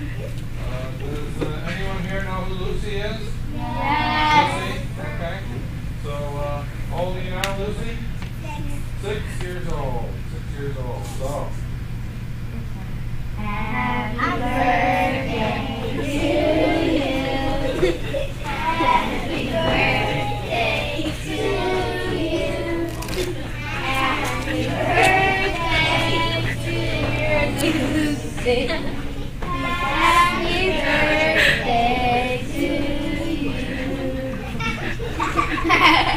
Uh, does uh, anyone here know who Lucy is? Yes. Lucy? Okay. So, uh, how old are you now, Lucy? Six Six years old. Six years old. So, Happy birthday to you. Happy birthday to you. Happy birthday to you. Happy birthday to you.